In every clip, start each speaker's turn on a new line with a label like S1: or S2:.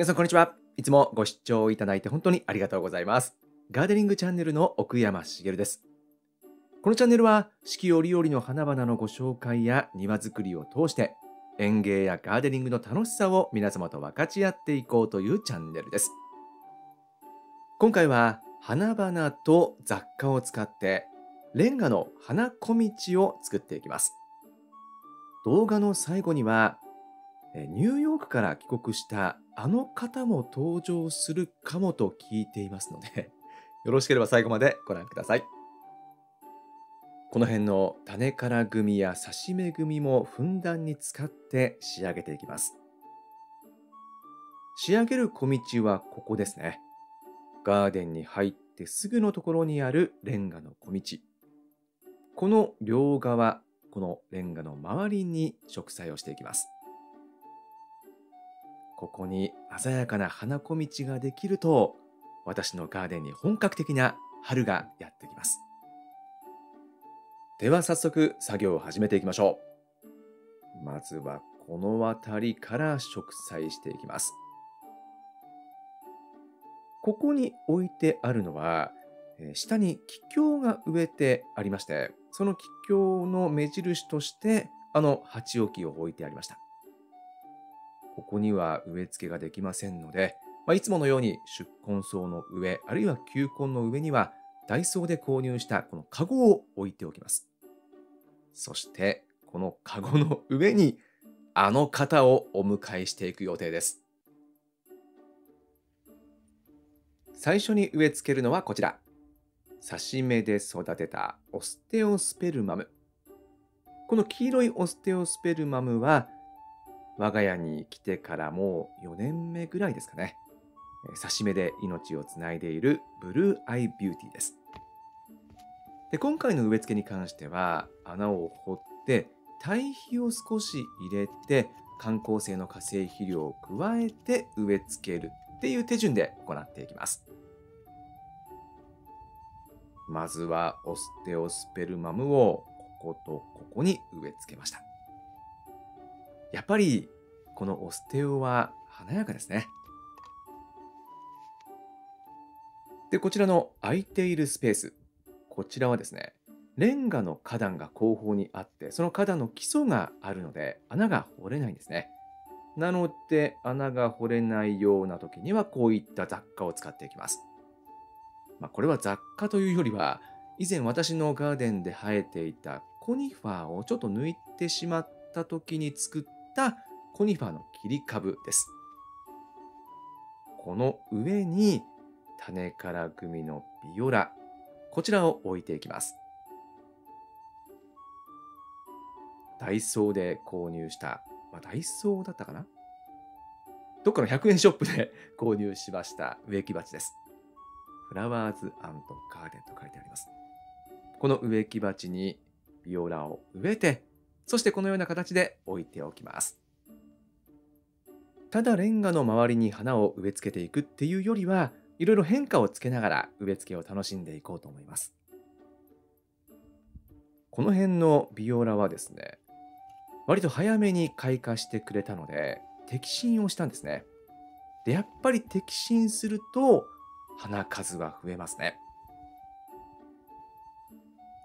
S1: 皆さんこんにちは。いつもご視聴いただいて本当にありがとうございます。ガーデニングチャンネルの奥山茂です。このチャンネルは四季折々の花々のご紹介や庭作りを通して園芸やガーデニングの楽しさを皆様と分かち合っていこうというチャンネルです。今回は花々と雑貨を使ってレンガの花小道を作っていきます。動画の最後にはニューヨークから帰国したあの方も登場するかもと聞いていますので よろしければ最後までご覧ください。この辺の種から組や刺し目組もふんだんに使って仕上げていきます。仕上げる小道はここですね。ガーデンに入ってすぐのところにあるレンガの小道。この両側、このレンガの周りに植栽をしていきます。ここに鮮やかな花小道ができると、私のガーデンに本格的な春がやってきます。では早速作業を始めていきましょう。まずはこの辺りから植栽していきます。ここに置いてあるのは、下に気境が植えてありまして、その気境の目印として、あの鉢置きを置いてありました。ここには植え付けができませんので、まあ、いつものように出根草の上、あるいは球根の上には、ダイソーで購入したこのカゴを置いておきます。そして、このカゴの上に、あの方をお迎えしていく予定です。最初に植え付けるのはこちら。刺し目で育てたオステオスペルマム。この黄色いオステオスペルマムは我が家に来てからもう4年目ぐらいですかね。刺し目で命をつないでいるブルーアイビューティーです。で今回の植え付けに関しては穴を掘って堆肥を少し入れて観光性の化成肥料を加えて植え付けるっていう手順で行っていきます。まずはオステオスペルマムをこことここに植え付けました。やっぱりこのオステオは華やかですね。で、こちらの空いているスペース。こちらはですね、レンガの花壇が後方にあって、その花壇の基礎があるので、穴が掘れないんですね。なので、穴が掘れないような時には、こういった雑貨を使っていきます。まあ、これは雑貨というよりは、以前私のガーデンで生えていたコニファーをちょっと抜いてしまった時に作ったコニファーの切り株です。この上に種から組のビオラ、こちらを置いていきます。ダイソーで購入した、まあ、ダイソーだったかな？どっかの100円ショップで 購入しました植木鉢です。フラワーズガーデンと書いてあります。この植木鉢にビオラを植えて、そしてこのような形で置いておきます。ただレンガの周りに花を植え付けていくっていうよりは、いろいろ変化をつけながら植え付けを楽しんでいこうと思います。この辺のビオラはですね、割と早めに開花してくれたので、摘心をしたんですね。で、やっぱり摘心すると、花数は増えますね。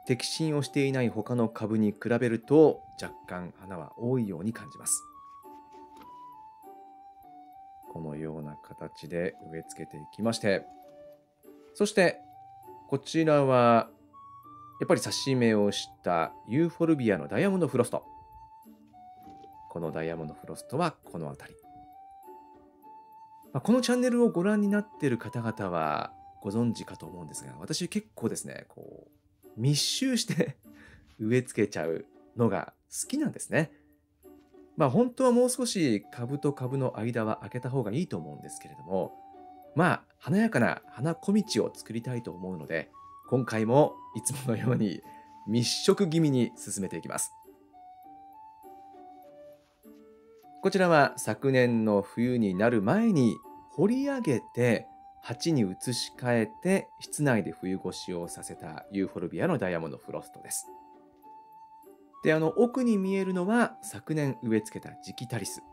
S1: 摘心をしていない他の株に比べると若干花は多いように感じます。このような形で植え付けていきまして、そしてこちらはやっぱり刺し目をしたユーフォルビアのダイヤモンドフロスト。このダイヤモンドフロストはこの辺り。まあ、このチャンネルをご覧になっている方々はご存知かと思うんですが、私結構ですね、こう、密集して 植え付けちゃうのが好きなんですね。まあ本当はもう少し株と株の間は開けた方がいいと思うんですけれども、まあ華やかな花小道を作りたいと思うので、今回もいつものように密植気味に進めていきます。こちらは昨年の冬になる前に掘り上げて鉢に移し替えて室内で冬越しをさせたユーフォルビアのダイヤモンドフロストです。で、あの奥に見えるのは昨年植え付けたジキタリス。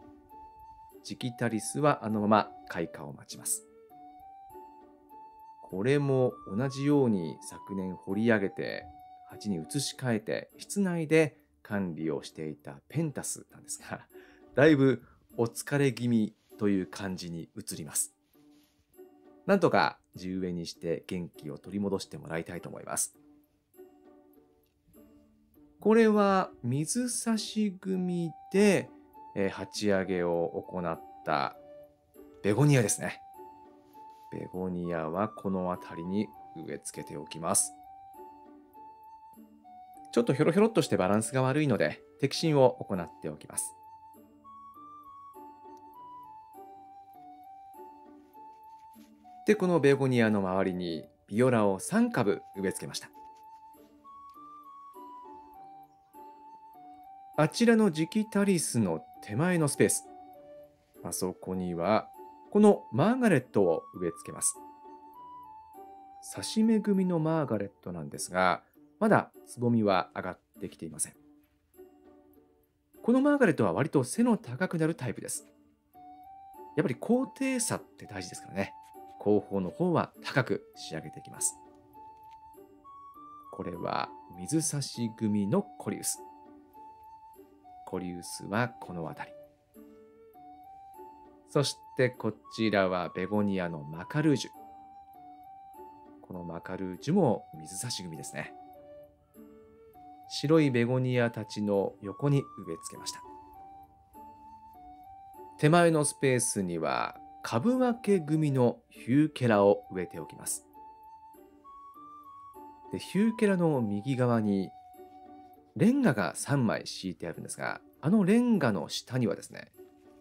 S1: ジキタリスはあのまま開花を待ちますこれも同じように昨年掘り上げて鉢に移し替えて室内で管理をしていたペンタスなんですがだいぶお疲れ気味という感じに移りますなんとか地植えにして元気を取り戻してもらいたいと思いますこれは水差し組で、え、鉢上げを行ったベゴニアですね。ベゴニアはこの辺りに植え付けておきます。ちょっとひょろひょろっとしてバランスが悪いので、摘心を行っておきます。で、このベゴニアの周りにビオラを3株植え付けました。あちらのジキタリスの手前のスペース。あそこには、このマーガレットを植え付けます。刺し目組のマーガレットなんですが、まだつぼみは上がってきていません。このマーガレットは割と背の高くなるタイプです。やっぱり高低差って大事ですからね。後方の方は高く仕上げていきます。これは水差し組のコリウス。コリウスはこの辺り。そしてこちらはベゴニアのマカルージュ。このマカルージュも水差し組ですね。白いベゴニアたちの横に植え付けました。手前のスペースには株分け組のヒューケラを植えておきます。でヒューケラの右側にレンガが3枚敷いてあるんですが、あのレンガの下にはですね、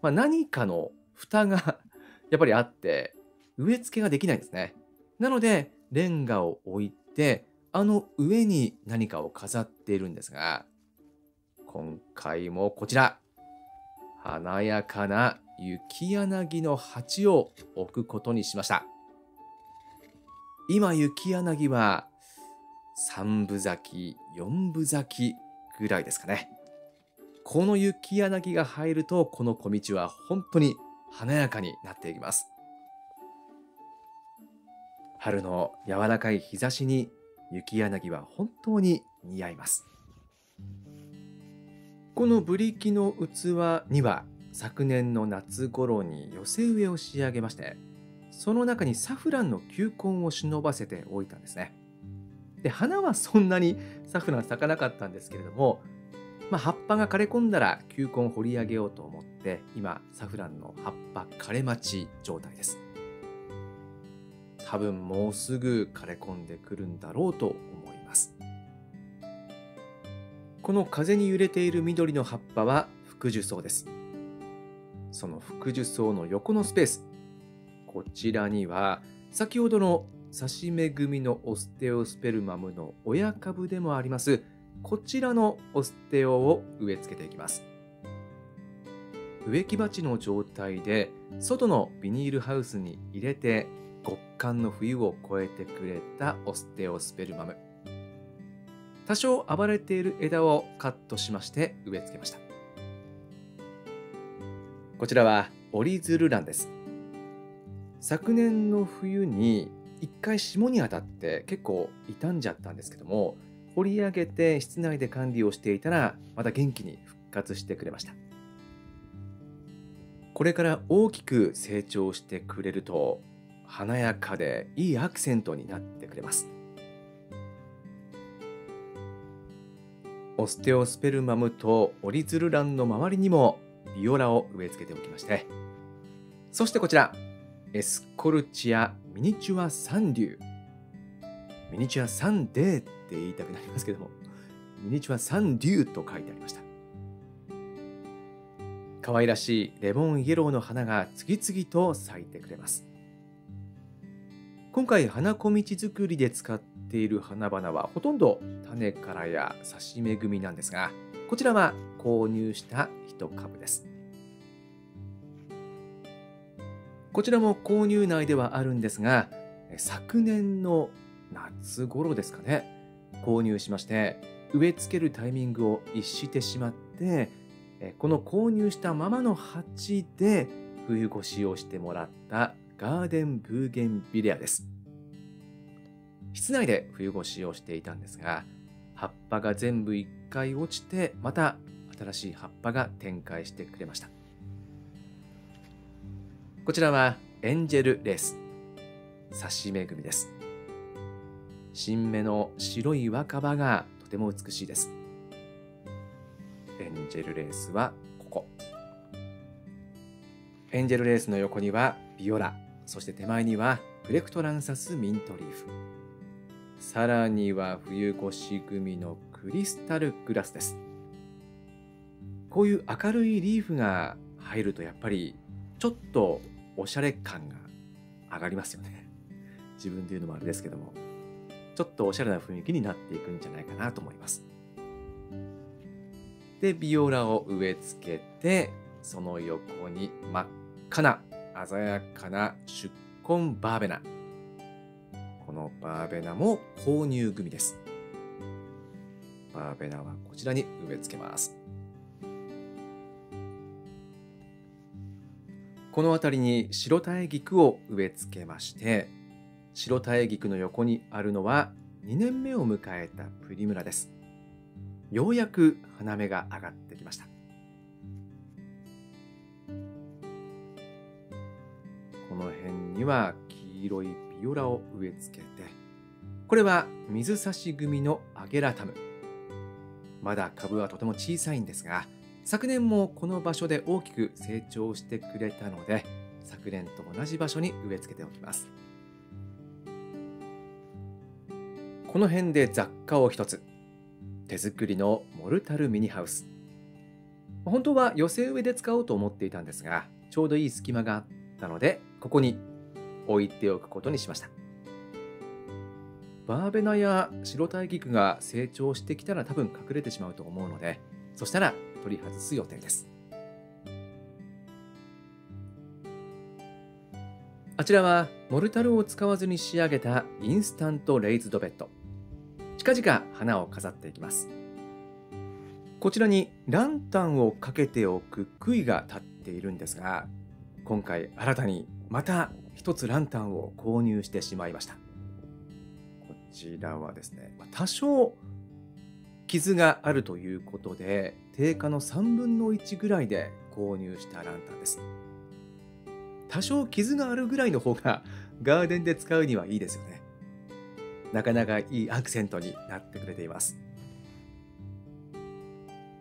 S1: まあ、何かの蓋が やっぱりあって、植え付けができないんですね。なので、レンガを置いて、あの上に何かを飾っているんですが、今回もこちら、華やかな雪柳の鉢を置くことにしました。今、雪柳は3分咲き、4分咲きぐらいですかね。この雪柳が入ると、この小道は本当に華やかになっていきます。春の柔らかい日差しに雪柳は本当に似合います。このブリキの器には昨年の夏頃に寄せ植えを仕上げまして、その中にサフランの球根を忍ばせておいたんですね。で花はそんなにサフラン咲かなかったんですけれども、まあ、葉っぱが枯れ込んだら球根掘り上げようと思って今サフランの葉っぱ枯れ待ち状態です多分もうすぐ枯れ込んでくるんだろうと思いますこの風に揺れている緑の葉っぱは福寿草です。その福寿草の横のスペース。こちらには先ほどの刺し目組のオステオスペルマムの親株でもあります。こちらのオステオを植え付けていきます。植木鉢の状態で外のビニールハウスに入れて極寒の冬を越えてくれたオステオスペルマム。多少暴れている枝をカットしまして植え付けました。こちらはオリズルランです。昨年の冬に一回霜に当たって結構傷んじゃったんですけども掘り上げて室内で管理をしていたらまた元気に復活してくれました。これから大きく成長してくれると華やかでいいアクセントになってくれます。オステオスペルマムとオリズルランの周りにもビオラを植え付けておきまして。そしてこちらエスコルチアミニチュアサンデューミニチュアサンデーって言いたくなりますけどもミニチュアサンデューと書いてありました。可愛らしいレモンイエローの花が次々と咲いてくれます。今回花小道作りで使っている花々はほとんど種からや刺し目組なんですがこちらは購入した一株です。こちらも購入内ではあるんですが昨年の夏頃ですかね。購入しまして植え付けるタイミングを逸してしまってこの購入したままの鉢で冬越しをしてもらったガーデンブーゲンビレアです。室内で冬越しをしていたんですが葉っぱが全部一回落ちてまた新しい葉っぱが展開してくれました。こちらはエンジェルレース。刺し目組です。新芽の白い若葉がとても美しいです。エンジェルレースはここ。エンジェルレースの横にはビオラ。そして手前にはプレクトランサスミントリーフ。さらには冬越し組のクリスタルグラスです。こういう明るいリーフが入るとやっぱりちょっとおしゃれ感が上がりますよね。自分で言うのもあれですけども。ちょっとおしゃれな雰囲気になっていくんじゃないかなと思います。でビオラを植え付けてその横に真っ赤な鮮やかな出根バーベナ。このバーベナも購入組です。バーベナはこちらに植え付けます。この辺りに白タエ菊を植え付けまして白タエ菊の横にあるのは2年目を迎えたプリムラです。ようやく花芽が上がってきました。この辺には黄色いビオラを植え付けてこれは水差し組のアゲラタム。まだ株はとても小さいんですが昨年もこの場所で大きく成長してくれたので昨年と同じ場所に植え付けておきます。この辺で雑貨を一つ。手作りのモルタルミニハウス。本当は寄せ植えで使おうと思っていたんですがちょうどいい隙間があったのでここに置いておくことにしました。バーベナや白タイギクが成長してきたら多分隠れてしまうと思うのでそしたら取り外す予定です。あちらはモルタルを使わずに仕上げたインスタントレイズドベッド。近々花を飾っていきます。こちらにランタンをかけておく杭が立っているんですが今回新たにまた一つランタンを購入してしまいました。こちらはですね多少傷があるということで定価の3分の1ぐらいで購入したランタンです。多少傷があるぐらいの方が ガーデンで使うにはいいですよね。なかなかいいアクセントになってくれています。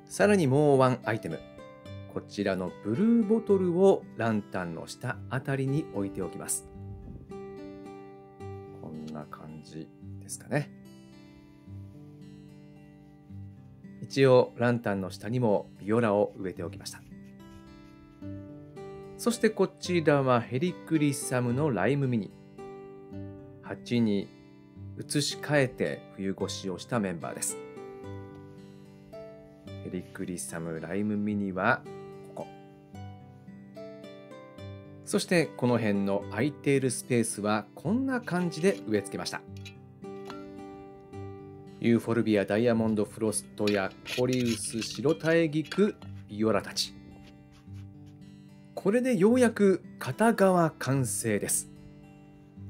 S1: さらにもうワンアイテム。こちらのブルーボトルをランタンの下あたりに置いておきます。こんな感じですかね。一応ランタンの下にもビオラを植えておきました。そしてこちらはヘリクリサムのライムミニ。鉢に移し替えて冬越しをしたメンバーです。ヘリクリサムライムミニはそしてこの辺の空いているスペースはこんな感じで植え付けました。ユーフォルビアダイヤモンドフロストやコリウス白タエギクビオラたち。これでようやく片側完成です。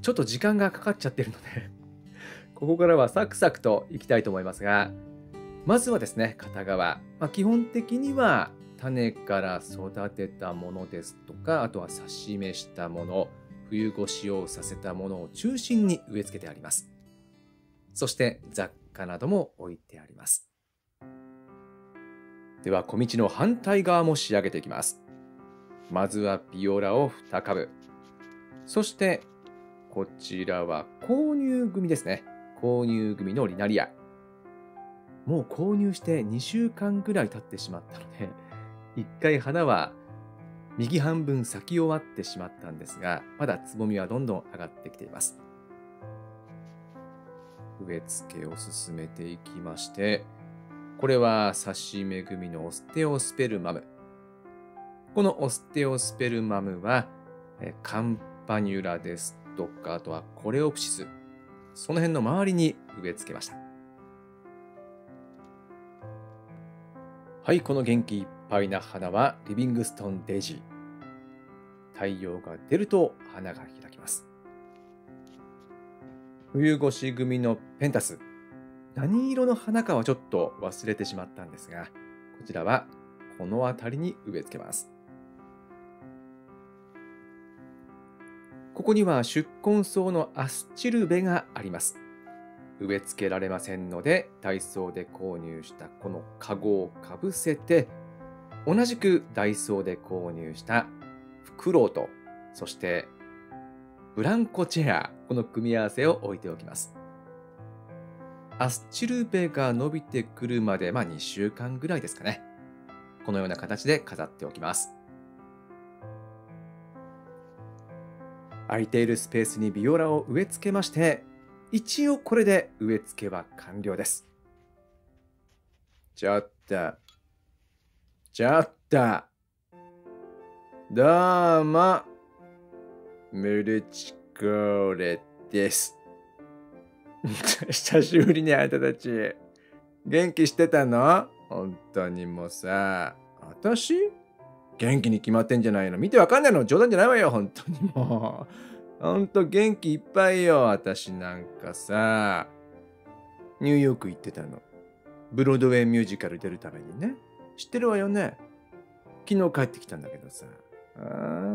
S1: ちょっと時間がかかっちゃってるので ここからはサクサクといきたいと思いますがまずはですね片側、まあ、基本的には種から育てたものですとかあとは刺し目したもの冬越しをさせたものを中心に植え付けてありますそして雑貨なども置いてあります。では小道の反対側も仕上げていきます。まずはビオラを2株。そしてこちらは購入組ですね。購入組のリナリア。もう購入して2週間ぐらい経ってしまったので、一回花は右半分咲き終わってしまったんですが、まだつぼみはどんどん上がってきています。植え付けを進めていきまして、これはサシメグミのオステオスペルマム。このオステオスペルマムは、カンパニュラですとか、あとはコレオプシス。その辺の周りに植え付けました。はい、この元気いっぱいな花はリビングストンデジー。太陽が出ると花が開きます。冬越し組のペンタス。何色の花かはちょっと忘れてしまったんですが、こちらはこの辺りに植え付けます。ここには宿根草のアスチルベがあります。植え付けられませんので、ダイソーで購入したこのカゴをかぶせて、同じくダイソーで購入したフクロウと、そしてブランコチェア、この組み合わせを置いておきます。アスチルベが伸びてくるまで、まあ2週間ぐらいですかね。このような形で飾っておきます。空いているスペースにビオラを植え付けまして、一応これで植え付けは完了です。ちょっと、ちょっと、どうも、ムルチコーレです。久しぶりにあんたたち。元気してたの？本当にもうさ。私？元気に決まってんじゃないの？見てわかんないの？冗談じゃないわよ、本当にもう。ほんと元気いっぱいよ、私なんかさ。ニューヨーク行ってたの。ブロードウェイミュージカル出るためにね。知ってるわよね？昨日帰ってきたんだけどさ。あ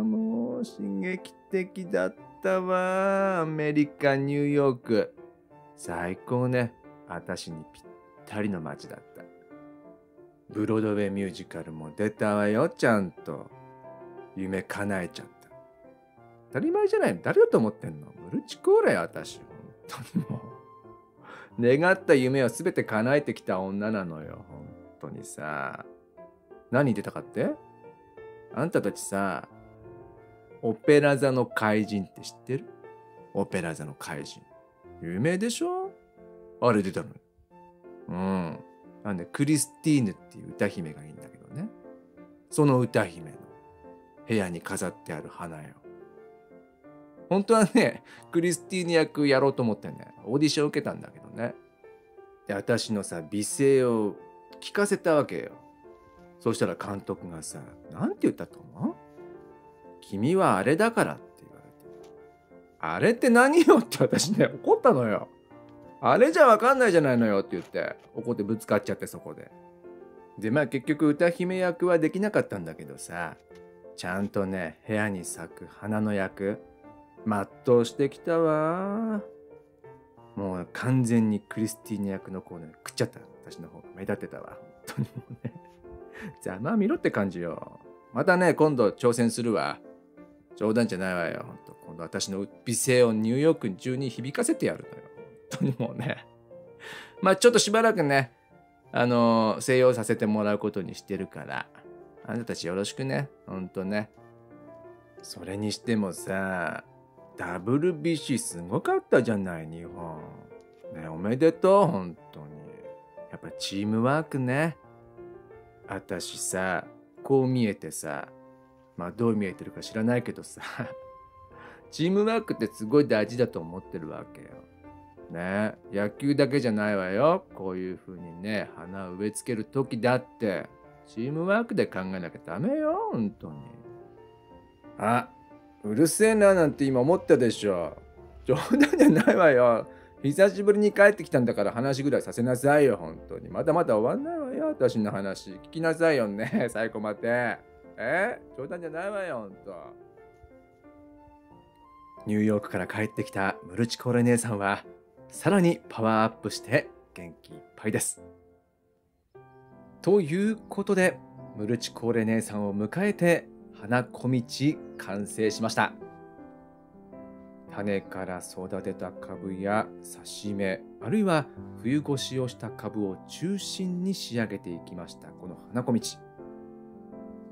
S1: あ、もう刺激的だったわ。アメリカ、ニューヨーク。最高ね。私にぴったりの街だった。ブロードウェイミュージカルも出たわよ、ちゃんと。夢叶えちゃった。当たり前じゃない誰だと思ってんの？ムルチコーラよ、私。本当にもう。願った夢を全て叶えてきた女なのよ、本当にさ。何出たかって？あんたたちさ、オペラ座の怪人って知ってる？オペラ座の怪人。有名でしょ？あれ出たのよ。うん。なんで、クリスティーヌっていう歌姫がいいんだけどね。その歌姫の部屋に飾ってある花よ。本当はね、クリスティーヌ役やろうと思ってね、オーディション受けたんだけどね。で、私のさ、美声を聞かせたわけよ。そしたら監督がさ、なんて言ったと思う君はあれだからって言われて。あれって何よ？って私ね、怒ったのよ。あれじゃわかんないじゃないのよって言って、怒ってぶつかっちゃってそこで。で、まあ結局歌姫役はできなかったんだけどさ、ちゃんとね、部屋に咲く花の役、全うしてきたわ。もう完全にクリスティーニ役の子をね、食っちゃった。私の方が目立ってたわ。本当にもうね。ざまあ見ろって感じよ。またね、今度挑戦するわ。冗談じゃないわよ。本当今度私の美声をニューヨーク中に響かせてやるのよ。本当にもうね。まあちょっとしばらくね、あの、静養させてもらうことにしてるから、あなたたちよろしくね。ほんとね。それにしてもさ、WBC すごかったじゃない、日本。ね、おめでとう、本当に。やっぱチームワークね。私さ、こう見えてさ、まあどう見えてるか知らないけどさ、チームワークってすごい大事だと思ってるわけよ。ね野球だけじゃないわよ。こういう風にね、花を植え付ける時だって、チームワークで考えなきゃダメよ、本当に。あ、うるせえななんて今思ったでしょ。冗談じゃないわよ。久しぶりに帰ってきたんだから話ぐらいさせなさいよ、本当に。まだまだ終わんないわよ、私の話。聞きなさいよね、最後まで。え？冗談じゃないわよ、ほんと。ニューヨークから帰ってきたムルチコーレ姉さんは、さらにパワーアップして元気いっぱいです。ということで、ムルチコーレ姉さんを迎えて、花小道完成しました。種から育てた株や刺し芽あるいは冬越しをした株を中心に仕上げていきましたこの花小道。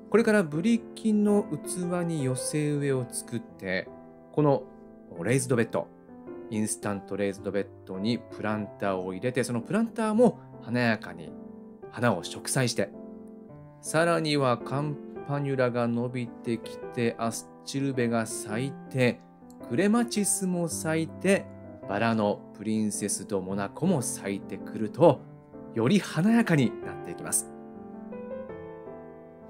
S1: これからブリキの器に寄せ植えを作ってこのレイズドベッドインスタントレイズドベッドにプランターを入れてそのプランターも華やかに花を植栽してさらにはカンパニュラが伸びてきてアスチルベが咲いてクレマチスも咲いてバラのプリンセス・ド・モナコも咲いてくるとより華やかになっていきます。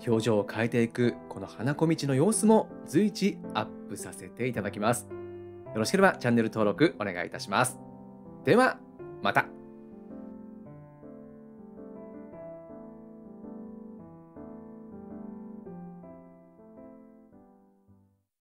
S1: 表情を変えていくこの花小道の様子も随時アップさせていただきます。よろしければチャンネル登録お願いいたします。ではまた。